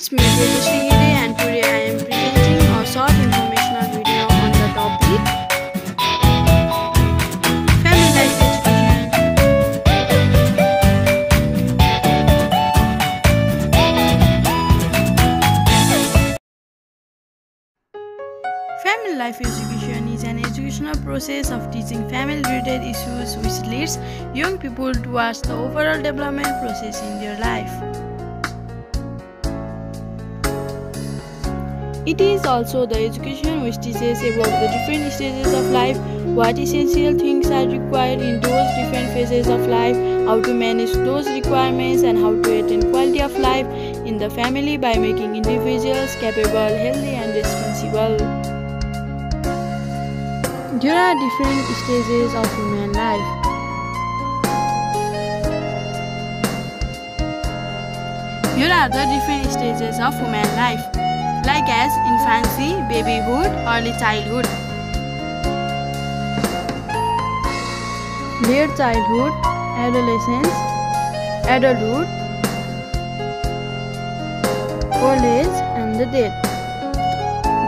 It's me, Tejaswee Giri, and today I am presenting a short informational video on the topic Family Life Education. Family life education is an educational process of teaching family-related issues which leads young people towards the overall development process in their life. It is also the education which teaches about the different stages of life, what essential things are required in those different phases of life, how to manage those requirements, and how to attain quality of life in the family by making individuals capable, healthy, and responsible. There are different stages of human life. Here are the different stages of human life, like as infancy, babyhood, early childhood, late childhood, adolescence, adulthood, old age, and the death.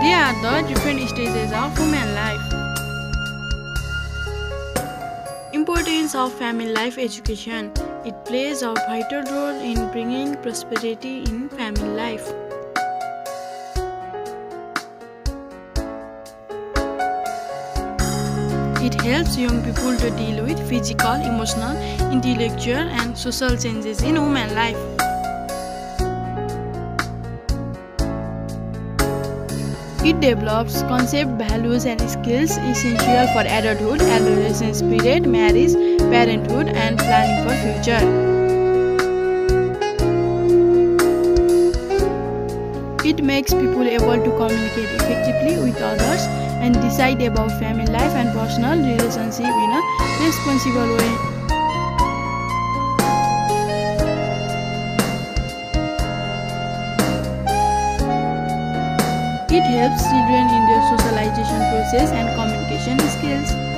They are the different stages of human life. Importance of family life education. It plays a vital role in bringing prosperity in family life. It helps young people to deal with physical, emotional, intellectual, and social changes in human life. It develops concept, values, and skills essential for adulthood, adolescence period, marriage, parenthood, and planning for future. It makes people able to communicate effectively with others and decide about family life and personal relationship in a responsible way. It helps children in their socialization process and communication skills.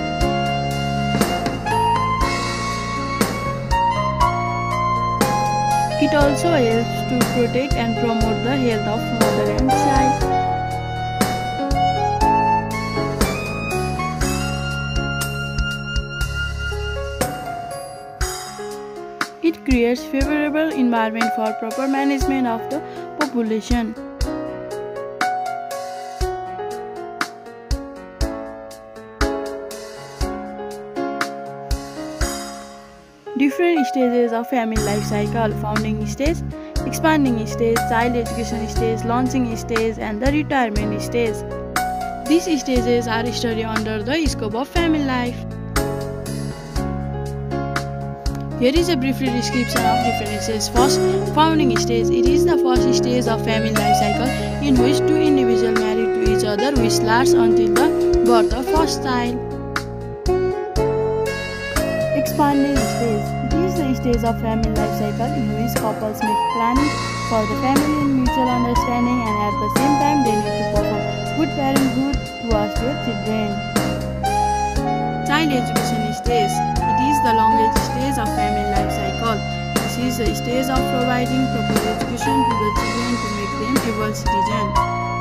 It also helps to protect and promote the health of mother and child. It creates favorable environment for proper management of the population. Different stages of family life cycle founding stage expanding stage child education stage launching stage and the retirement stage these stages are studied under the scope of family life. Here is a brief description of different stages first founding stage. It is the first stage of family life cycle in which two individuals married to each other which lasts until the birth of first child expanding stage. It is the stage of family life cycle in which couples make planning for the family in mutual understanding and at the same time they need to perform good parenthood towards their children. Child education stage. It is the longest stage of family life cycle. This is the stage of providing proper education to the children to make them able citizens.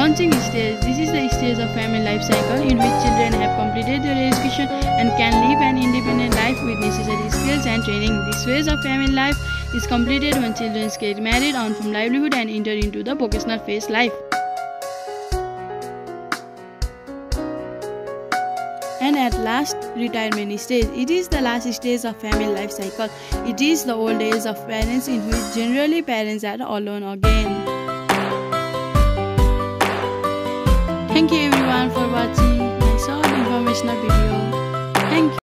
Launching stage. This is the stage of family life cycle in which children have completed their education and can live an independent life with necessary skills and training. This phase of family life is completed when children get married, earn from livelihood and enter into the vocational phase life. And at last, retirement stage. It is the last stage of family life cycle. It is the old age of parents in which generally parents are alone again. Thank you everyone for watching my short informational video. Thank you.